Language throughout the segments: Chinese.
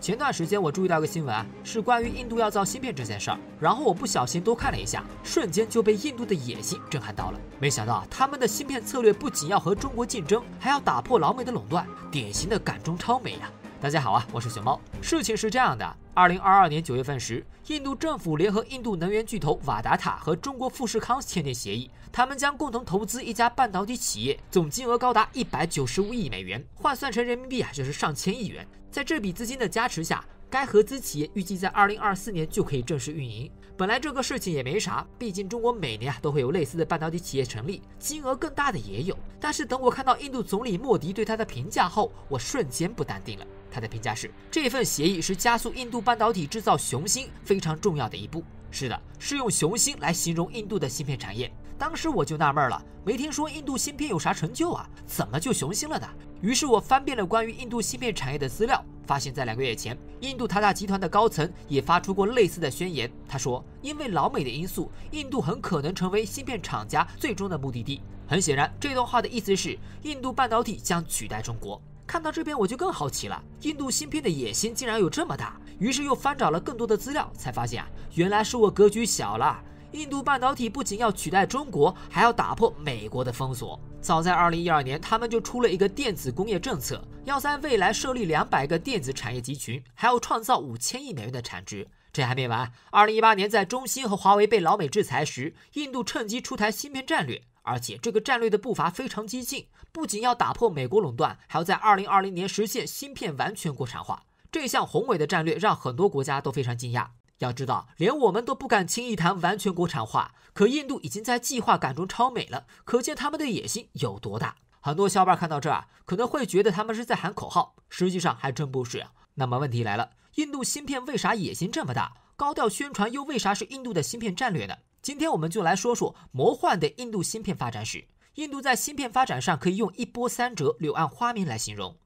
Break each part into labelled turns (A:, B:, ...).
A: 前段时间我注意到个新闻啊，是关于印度要造芯片这件事儿，然后我不小心多看了一下，瞬间就被印度的野心震撼到了。没想到他们的芯片策略不仅要和中国竞争，还要打破老美的垄断，典型的赶中超美呀！大家好啊，我是熊猫。事情是这样的，二零二二年九月份时，印度政府联合印度能源巨头瓦达塔和中国富士康签订协议，他们将共同投资一家半导体企业，总金额高达一百九十五亿美元，换算成人民币啊，就是上千亿元。在这笔资金的加持下，该合资企业预计在二零二四年就可以正式运营。本来这个事情也没啥，毕竟中国每年啊都会有类似的半导体企业成立，金额更大的也有。但是等我看到印度总理莫迪对他的评价后，我瞬间不淡定了。他的评价是：这份协议是加速印度半导体制造雄心非常重要的一步。是的，是用雄心来形容印度的芯片产业。当时我就纳闷了，没听说印度芯片有啥成就啊，怎么就雄心了呢？于是我翻遍了关于印度芯片产业的资料，发现，在两个月前，印度塔塔集团的高层也发出过类似的宣言。他说，因为老美的因素，印度很可能成为芯片厂家最终的目的地。很显然，这段话的意思是，印度半导体将取代中国。看到这边我就更好奇了，印度芯片的野心竟然有这么大。于是又翻找了更多的资料，才发现啊，原来是我格局小了。印度半导体不仅要取代中国，还要打破美国的封锁。早在二零一二年，他们就出了一个电子工业政策，要在未来设立两百个电子产业集群，还要创造五千亿美元的产值。这还没完，二零一八年在中兴和华为被老美制裁时，印度趁机出台芯片战略。而且这个战略的步伐非常激进，不仅要打破美国垄断，还要在二零二零年实现芯片完全国产化。这项宏伟的战略让很多国家都非常惊讶。要知道，连我们都不敢轻易谈完全国产化，可印度已经在计划赶中超美了，可见他们的野心有多大。很多小伙伴看到这儿可能会觉得他们是在喊口号，实际上还真不是。那么问题来了，印度芯片为啥野心这么大？高调宣传又为啥是印度的芯片战略呢？今天我们就来说说魔幻的印度芯片发展史。印度在芯片发展上可以用一波三折、柳暗花明来形容。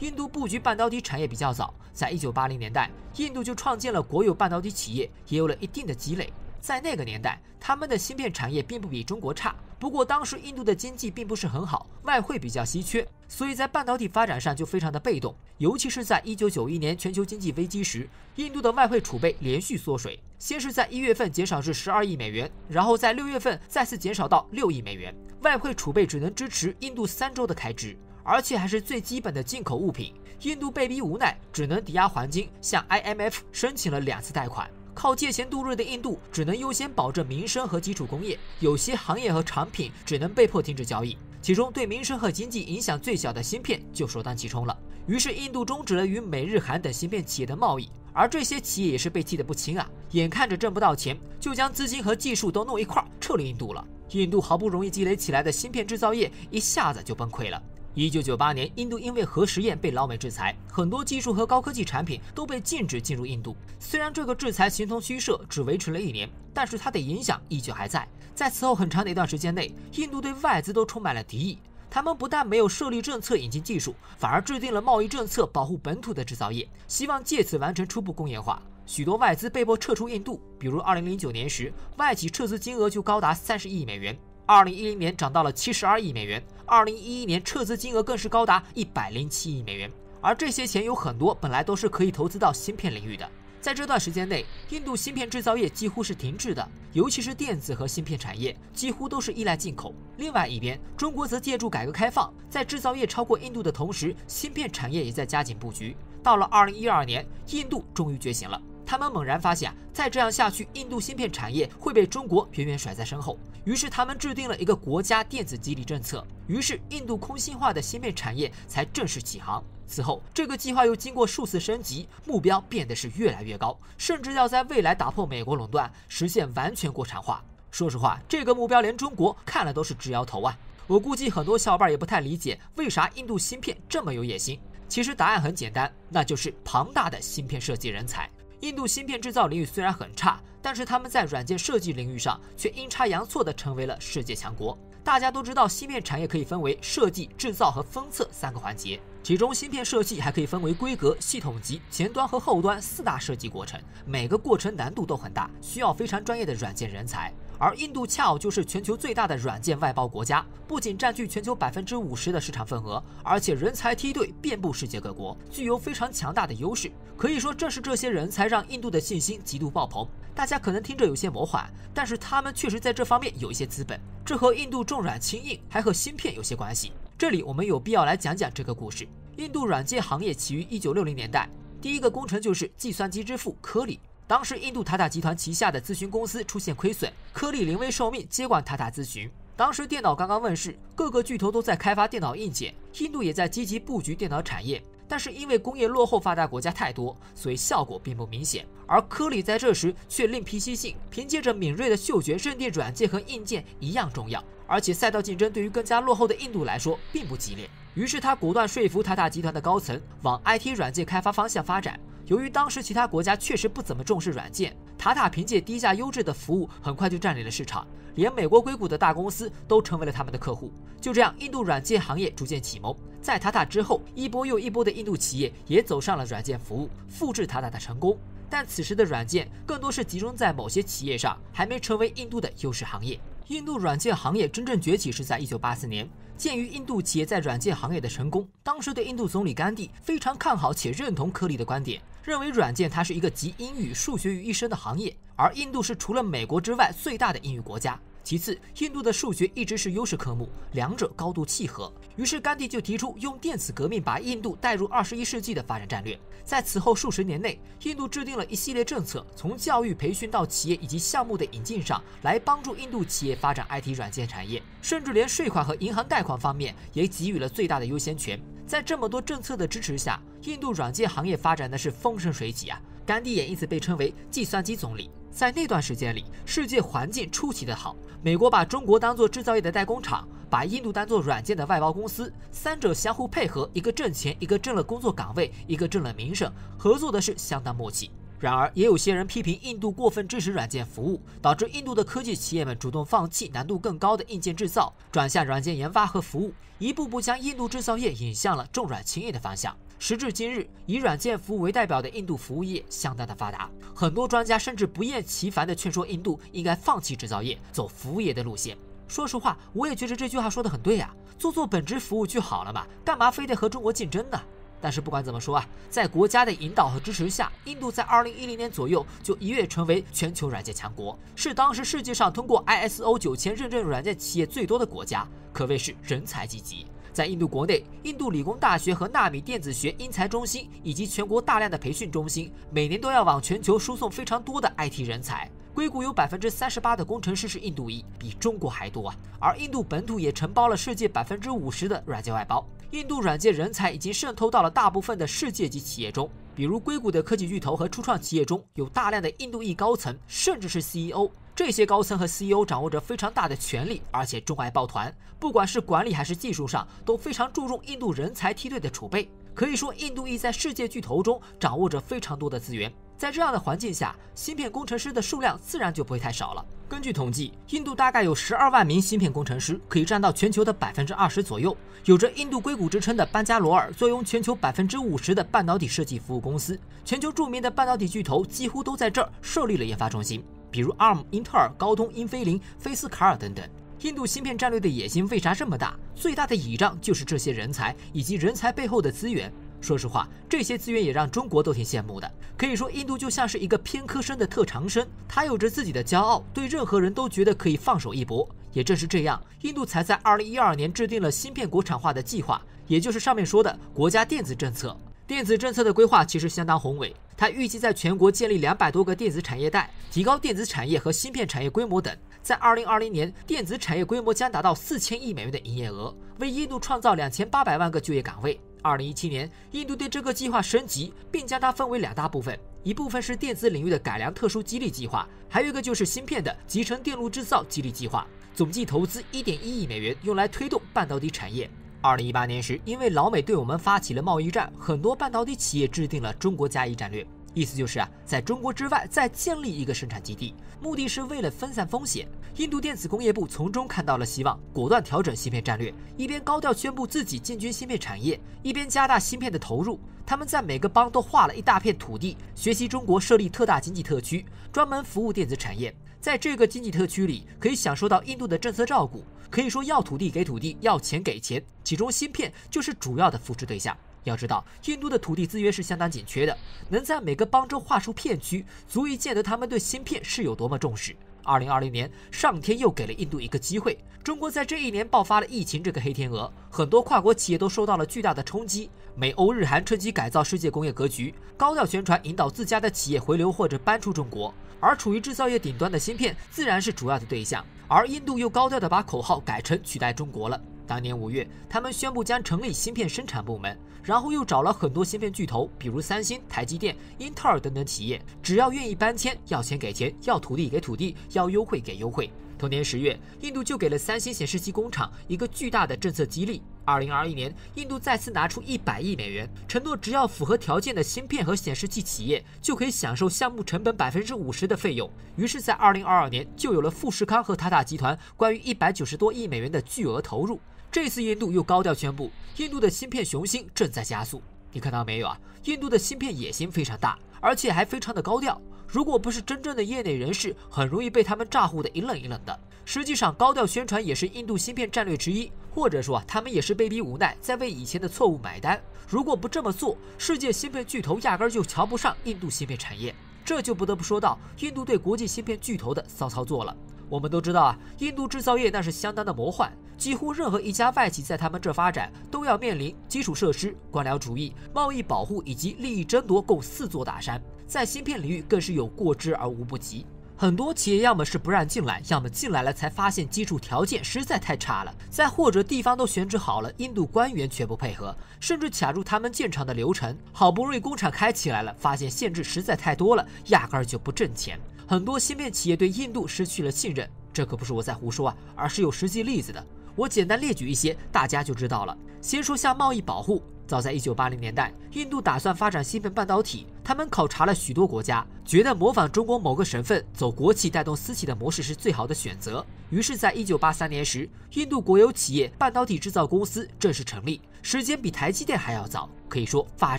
A: 印度布局半导体产业比较早，在一九八零年代，印度就创建了国有半导体企业，也有了一定的积累。在那个年代，他们的芯片产业并不比中国差。不过当时印度的经济并不是很好，外汇比较稀缺，所以在半导体发展上就非常的被动。尤其是在一九九一年全球经济危机时，印度的外汇储备连续缩水，先是在一月份减少至十二亿美元，然后在六月份再次减少到六亿美元，外汇储备只能支持印度三周的开支，而且还是最基本的进口物品。印度被逼无奈，只能抵押黄金，向 IMF 申请了两次贷款。靠借钱度日的印度只能优先保证民生和基础工业，有些行业和产品只能被迫停止交易。其中对民生和经济影响最小的芯片就首当其冲了。于是印度终止了与美日韩等芯片企业的贸易，而这些企业也是被气得不轻啊！眼看着挣不到钱，就将资金和技术都弄一块撤离印度了。印度好不容易积累起来的芯片制造业一下子就崩溃了。一九九八年，印度因为核实验被老美制裁，很多技术和高科技产品都被禁止进入印度。虽然这个制裁形同虚设，只维持了一年，但是它的影响依旧还在。在此后很长的一段时间内，印度对外资都充满了敌意。他们不但没有设立政策引进技术，反而制定了贸易政策保护本土的制造业，希望借此完成初步工业化。许多外资被迫撤出印度，比如二零零九年时，外企撤资金额就高达三十亿美元。二零一零年涨到了七十二亿美元，二零一一年撤资金额更是高达一百零七亿美元，而这些钱有很多本来都是可以投资到芯片领域的。在这段时间内，印度芯片制造业几乎是停滞的，尤其是电子和芯片产业几乎都是依赖进口。另外一边，中国则借助改革开放，在制造业超过印度的同时，芯片产业也在加紧布局。到了二零一二年，印度终于觉醒了。他们猛然发现啊，再这样下去，印度芯片产业会被中国远远甩在身后。于是他们制定了一个国家电子激励政策，于是印度空心化的芯片产业才正式起航。此后，这个计划又经过数次升级，目标变得是越来越高，甚至要在未来打破美国垄断，实现完全国产化。说实话，这个目标连中国看了都是直摇头啊！我估计很多小伙伴也不太理解，为啥印度芯片这么有野心？其实答案很简单，那就是庞大的芯片设计人才。印度芯片制造领域虽然很差，但是他们在软件设计领域上却阴差阳错地成为了世界强国。大家都知道，芯片产业可以分为设计、制造和封测三个环节，其中芯片设计还可以分为规格、系统级、前端和后端四大设计过程，每个过程难度都很大，需要非常专业的软件人才。而印度恰好就是全球最大的软件外包国家，不仅占据全球百分之五十的市场份额，而且人才梯队遍布世界各国，具有非常强大的优势。可以说，正是这些人才让印度的信心极度爆棚。大家可能听着有些魔幻，但是他们确实在这方面有一些资本。这和印度重软轻硬，还和芯片有些关系。这里我们有必要来讲讲这个故事。印度软件行业起于一九六零年代，第一个工程就是计算机之父科里。当时，印度塔塔集团旗下的咨询公司出现亏损，科利临危受命接管塔塔咨询。当时电脑刚刚问世，各个巨头都在开发电脑硬件，印度也在积极布局电脑产业。但是因为工业落后发达国家太多，所以效果并不明显。而科里在这时却另辟蹊径，凭借着敏锐的嗅觉，认定软件和硬件一样重要，而且赛道竞争对于更加落后的印度来说并不激烈。于是他果断说服塔塔集团的高层往 IT 软件开发方向发展。由于当时其他国家确实不怎么重视软件，塔塔凭借低价优质的服务，很快就占领了市场，连美国硅谷的大公司都成为了他们的客户。就这样，印度软件行业逐渐启蒙。在塔塔之后，一波又一波的印度企业也走上了软件服务，复制塔塔的成功。但此时的软件更多是集中在某些企业上，还没成为印度的优势行业。印度软件行业真正崛起是在一九八四年。鉴于印度企业在软件行业的成功，当时的印度总理甘地非常看好且认同科里的观点，认为软件它是一个集英语、数学于一身的行业，而印度是除了美国之外最大的英语国家。其次，印度的数学一直是优势科目，两者高度契合。于是，甘地就提出用电子革命把印度带入二十一世纪的发展战略。在此后数十年内，印度制定了一系列政策，从教育培训到企业以及项目的引进上来帮助印度企业发展 IT 软件产业，甚至连税款和银行贷款方面也给予了最大的优先权。在这么多政策的支持下，印度软件行业发展的是风生水起啊！甘地也因此被称为计算机总理。在那段时间里，世界环境出奇的好。美国把中国当做制造业的代工厂，把印度当做软件的外包公司，三者相互配合，一个挣钱，一个挣了工作岗位，一个挣了名声，合作的是相当默契。然而，也有些人批评印度过分支持软件服务，导致印度的科技企业们主动放弃难度更高的硬件制造，转向软件研发和服务，一步步将印度制造业引向了重软轻硬的方向。时至今日，以软件服务为代表的印度服务业相当的发达，很多专家甚至不厌其烦地劝说印度应该放弃制造业，走服务业的路线。说实话，我也觉得这句话说的很对呀，做做本职服务就好了嘛，干嘛非得和中国竞争呢？但是不管怎么说啊，在国家的引导和支持下，印度在二零一零年左右就一跃成为全球软件强国，是当时世界上通过 ISO 九千认证软件企业最多的国家，可谓是人才济济。在印度国内，印度理工大学和纳米电子学英才中心以及全国大量的培训中心，每年都要往全球输送非常多的 IT 人才。硅谷有百分之三十八的工程师是印度裔，比中国还多啊！而印度本土也承包了世界百分之五十的软件外包。印度软件人才已经渗透到了大部分的世界级企业中，比如硅谷的科技巨头和初创企业中有大量的印度裔高层，甚至是 CEO。这些高层和 CEO 掌握着非常大的权力，而且钟爱抱团，不管是管理还是技术上，都非常注重印度人才梯队的储备。可以说，印度裔在世界巨头中掌握着非常多的资源。在这样的环境下，芯片工程师的数量自然就不会太少了。根据统计，印度大概有十二万名芯片工程师，可以占到全球的百分之二十左右。有着“印度硅谷”之称的班加罗尔，坐拥全球百分之五十的半导体设计服务公司，全球著名的半导体巨头几乎都在这儿设立了研发中心。比如 ARM、英特尔、高通、英飞凌、菲斯卡尔等等，印度芯片战略的野心为啥这么大？最大的倚仗就是这些人才以及人才背后的资源。说实话，这些资源也让中国都挺羡慕的。可以说，印度就像是一个偏科生的特长生，他有着自己的骄傲，对任何人都觉得可以放手一搏。也正是这样，印度才在2012年制定了芯片国产化的计划，也就是上面说的国家电子政策。电子政策的规划其实相当宏伟，它预计在全国建立两百多个电子产业带，提高电子产业和芯片产业规模等。在二零二零年，电子产业规模将达到四千亿美元的营业额，为印度创造两千八百万个就业岗位。二零一七年，印度对这个计划升级，并将它分为两大部分，一部分是电子领域的改良特殊激励计划，还有一个就是芯片的集成电路制造激励计划，总计投资一点一亿美元，用来推动半导体产业。二零一八年时，因为老美对我们发起了贸易战，很多半导体企业制定了“中国加一”战略，意思就是啊，在中国之外再建立一个生产基地，目的是为了分散风险。印度电子工业部从中看到了希望，果断调整芯片战略，一边高调宣布自己进军芯片产业，一边加大芯片的投入。他们在每个邦都划了一大片土地，学习中国设立特大经济特区，专门服务电子产业。在这个经济特区里，可以享受到印度的政策照顾，可以说要土地给土地，要钱给钱，其中芯片就是主要的扶持对象。要知道，印度的土地资源是相当紧缺的，能在每个邦州划出片区，足以见得他们对芯片是有多么重视。二零二零年，上天又给了印度一个机会。中国在这一年爆发了疫情这个黑天鹅，很多跨国企业都受到了巨大的冲击。美欧日韩趁机改造世界工业格局，高调宣传引导自家的企业回流或者搬出中国。而处于制造业顶端的芯片，自然是主要的对象。而印度又高调的把口号改成取代中国了。当年五月，他们宣布将成立芯片生产部门，然后又找了很多芯片巨头，比如三星、台积电、英特尔等等企业，只要愿意搬迁，要钱给钱，要土地给土地，要优惠给优惠。同年十月，印度就给了三星显示器工厂一个巨大的政策激励。二零二一年，印度再次拿出一百亿美元，承诺只要符合条件的芯片和显示器企业就可以享受项目成本百分之五十的费用。于是，在二零二二年，就有了富士康和塔塔集团关于一百九十多亿美元的巨额投入。这次印度又高调宣布，印度的芯片雄心正在加速。你看到没有啊？印度的芯片野心非常大，而且还非常的高调。如果不是真正的业内人士，很容易被他们诈唬的一愣一愣的。实际上，高调宣传也是印度芯片战略之一，或者说啊，他们也是被逼无奈，在为以前的错误买单。如果不这么做，世界芯片巨头压根就瞧不上印度芯片产业。这就不得不说到印度对国际芯片巨头的骚操作了。我们都知道啊，印度制造业那是相当的魔幻，几乎任何一家外企在他们这发展，都要面临基础设施、官僚主义、贸易保护以及利益争夺共四座大山，在芯片领域更是有过之而无不及。很多企业要么是不让进来，要么进来了才发现基础条件实在太差了，再或者地方都选址好了，印度官员却不配合，甚至卡住他们建厂的流程。好不容易工厂开起来了，发现限制实在太多了，压根儿就不挣钱。很多芯片企业对印度失去了信任，这可不是我在胡说啊，而是有实际例子的。我简单列举一些，大家就知道了。先说下贸易保护。早在1980年代，印度打算发展芯片半导体，他们考察了许多国家，觉得模仿中国某个省份走国企带动私企的模式是最好的选择。于是，在1983年时，印度国有企业半导体制造公司正式成立，时间比台积电还要早，可以说发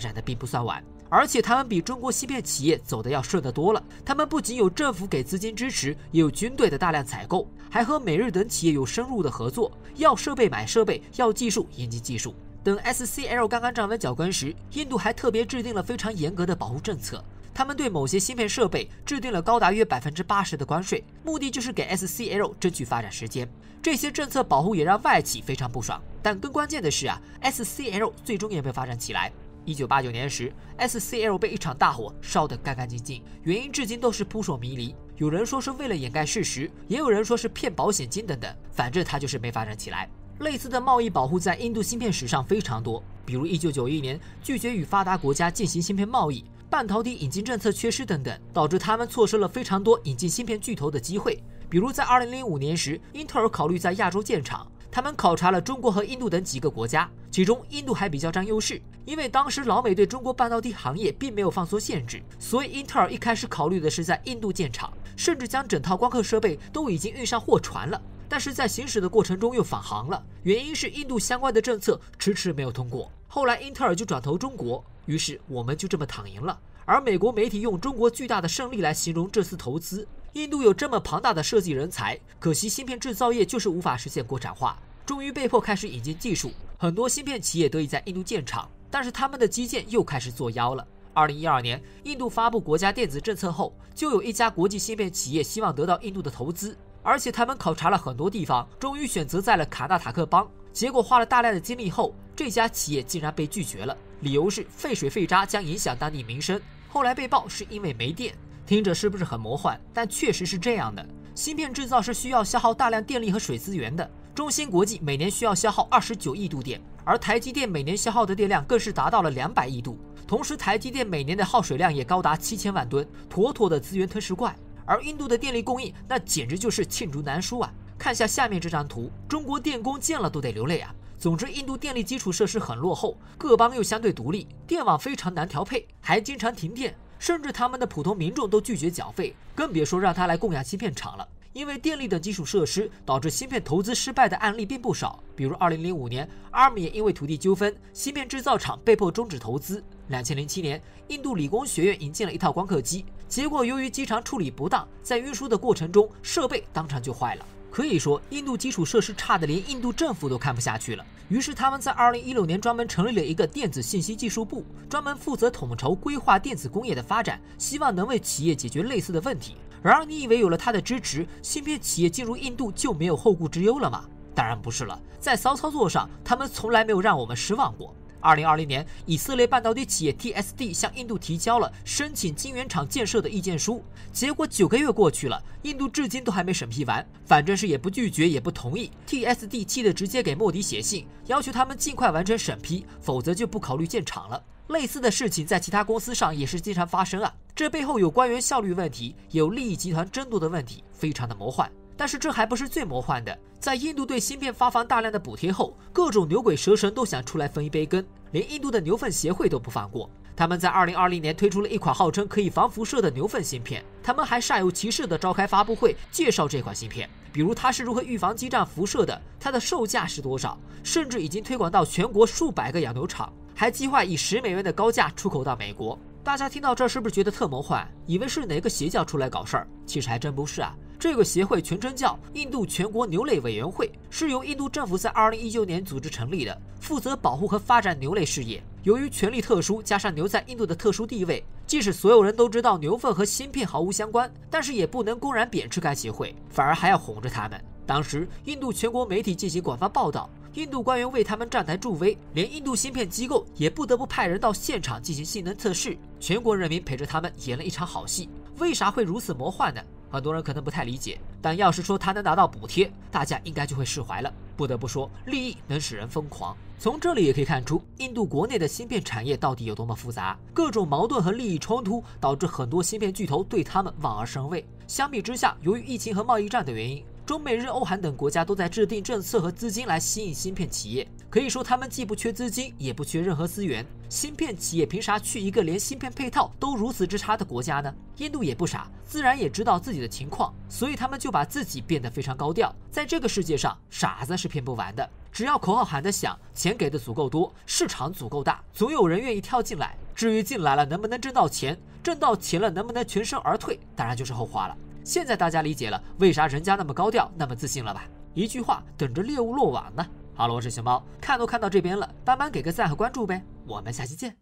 A: 展的并不算晚。而且，他们比中国芯片企业走的要顺得多了。他们不仅有政府给资金支持，也有军队的大量采购，还和美日等企业有深入的合作，要设备买设备，要技术引进技术。等 SCL 刚刚站稳脚跟时，印度还特别制定了非常严格的保护政策。他们对某些芯片设备制定了高达约百分之八十的关税，目的就是给 SCL 争取发展时间。这些政策保护也让外企非常不爽。但更关键的是啊，SCL 最终也没发展起来。一九八九年时，SCL 被一场大火烧得干干净净，原因至今都是扑朔迷离。有人说是为了掩盖事实，也有人说是骗保险金等等，反正它就是没发展起来。类似的贸易保护在印度芯片史上非常多，比如1991年拒绝与发达国家进行芯片贸易，半导体引进政策缺失等等，导致他们错失了非常多引进芯片巨头的机会。比如在2005年时，英特尔考虑在亚洲建厂，他们考察了中国和印度等几个国家，其中印度还比较占优势，因为当时老美对中国半导体行业并没有放松限制，所以英特尔一开始考虑的是在印度建厂，甚至将整套光刻设备都已经运上货船了。但是在行驶的过程中又返航了，原因是印度相关的政策迟迟没有通过。后来英特尔就转投中国，于是我们就这么躺赢了。而美国媒体用中国巨大的胜利来形容这次投资。印度有这么庞大的设计人才，可惜芯片制造业就是无法实现国产化，终于被迫开始引进技术。很多芯片企业得以在印度建厂，但是他们的基建又开始作妖了。二零一二年，印度发布国家电子政策后，就有一家国际芯片企业希望得到印度的投资。而且他们考察了很多地方，终于选择在了卡纳塔克邦。结果花了大量的精力后，这家企业竟然被拒绝了，理由是废水废渣将影响当地民生。后来被曝是因为没电，听着是不是很魔幻？但确实是这样的。芯片制造是需要消耗大量电力和水资源的。中芯国际每年需要消耗二十九亿度电，而台积电每年消耗的电量更是达到了两百亿度。同时，台积电每年的耗水量也高达七千万吨，妥妥的资源吞噬怪。而印度的电力供应，那简直就是罄竹难书啊！看下下面这张图，中国电工见了都得流泪啊！总之，印度电力基础设施很落后，各邦又相对独立，电网非常难调配，还经常停电，甚至他们的普通民众都拒绝缴费，更别说让他来供养芯片厂了。因为电力等基础设施导致芯片投资失败的案例并不少，比如2005年，ARM 也因为土地纠纷，芯片制造厂被迫终止投资。两千零七年，印度理工学院引进了一套光刻机，结果由于机场处理不当，在运输的过程中设备当场就坏了。可以说，印度基础设施差的连印度政府都看不下去了。于是他们在二零一六年专门成立了一个电子信息技术部，专门负责统筹规划电子工业的发展，希望能为企业解决类似的问题。然而，你以为有了他的支持，芯片企业进入印度就没有后顾之忧了吗？当然不是了，在骚操作上，他们从来没有让我们失望过。二零二零年，以色列半导体企业 TSD 向印度提交了申请晶圆厂建设的意见书，结果九个月过去了，印度至今都还没审批完。反正是也不拒绝，也不同意。TSD 气得直接给莫迪写信，要求他们尽快完成审批，否则就不考虑建厂了。类似的事情在其他公司上也是经常发生啊，这背后有官员效率问题，有利益集团争夺的问题，非常的魔幻。但是这还不是最魔幻的，在印度对芯片发放大量的补贴后，各种牛鬼蛇神都想出来分一杯羹，连印度的牛粪协会都不放过。他们在2020年推出了一款号称可以防辐射的牛粪芯片，他们还煞有其事地召开发布会介绍这款芯片，比如它是如何预防基站辐射的，它的售价是多少，甚至已经推广到全国数百个养牛场，还计划以十美元的高价出口到美国。大家听到这是不是觉得特魔幻？以为是哪个邪教出来搞事儿？其实还真不是啊。这个协会全称叫印度全国牛类委员会，是由印度政府在2019年组织成立的，负责保护和发展牛类事业。由于权力特殊，加上牛在印度的特殊地位，即使所有人都知道牛粪和芯片毫无相关，但是也不能公然贬斥该协会，反而还要哄着他们。当时，印度全国媒体进行广泛报道，印度官员为他们站台助威，连印度芯片机构也不得不派人到现场进行性能测试。全国人民陪着他们演了一场好戏。为啥会如此魔幻呢？很多人可能不太理解，但要是说他能拿到补贴，大家应该就会释怀了。不得不说，利益能使人疯狂。从这里也可以看出，印度国内的芯片产业到底有多么复杂，各种矛盾和利益冲突导致很多芯片巨头对他们望而生畏。相比之下，由于疫情和贸易战的原因。中美日欧韩等国家都在制定政策和资金来吸引芯片企业，可以说他们既不缺资金，也不缺任何资源。芯片企业凭啥去一个连芯片配套都如此之差的国家呢？印度也不傻，自然也知道自己的情况，所以他们就把自己变得非常高调。在这个世界上，傻子是骗不完的，只要口号喊得响，钱给的足够多，市场足够大，总有人愿意跳进来。至于进来了能不能挣到钱，挣到钱了能不能全身而退，当然就是后话了。现在大家理解了为啥人家那么高调、那么自信了吧？一句话，等着猎物落网呢。好了，我是熊猫，看都看到这边了，帮忙给个赞和关注呗。我们下期见。